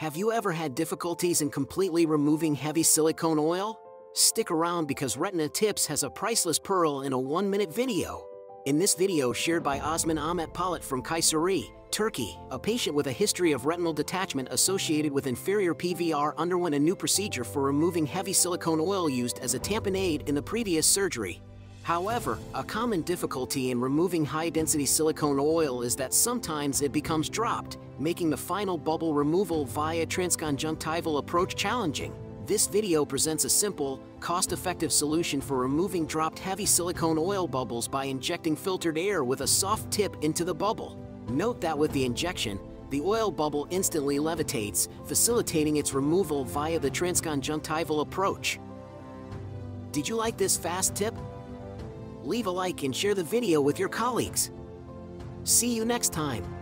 Have you ever had difficulties in completely removing heavy silicone oil? Stick around because Retina Tips has a priceless pearl in a one-minute video. In this video shared by Osman Ahmet Polat from Kayseri, Turkey, a patient with a history of retinal detachment associated with inferior PVR underwent a new procedure for removing heavy silicone oil used as a tamponade in the previous surgery. However, a common difficulty in removing high-density silicone oil is that sometimes it becomes dropped, making the final bubble removal via transconjunctival approach challenging. This video presents a simple, cost-effective solution for removing dropped heavy silicone oil bubbles by injecting filtered air with a soft tip into the bubble. Note that with the injection, the oil bubble instantly levitates, facilitating its removal via the transconjunctival approach. Did you like this fast tip? Leave a like and share the video with your colleagues. See you next time.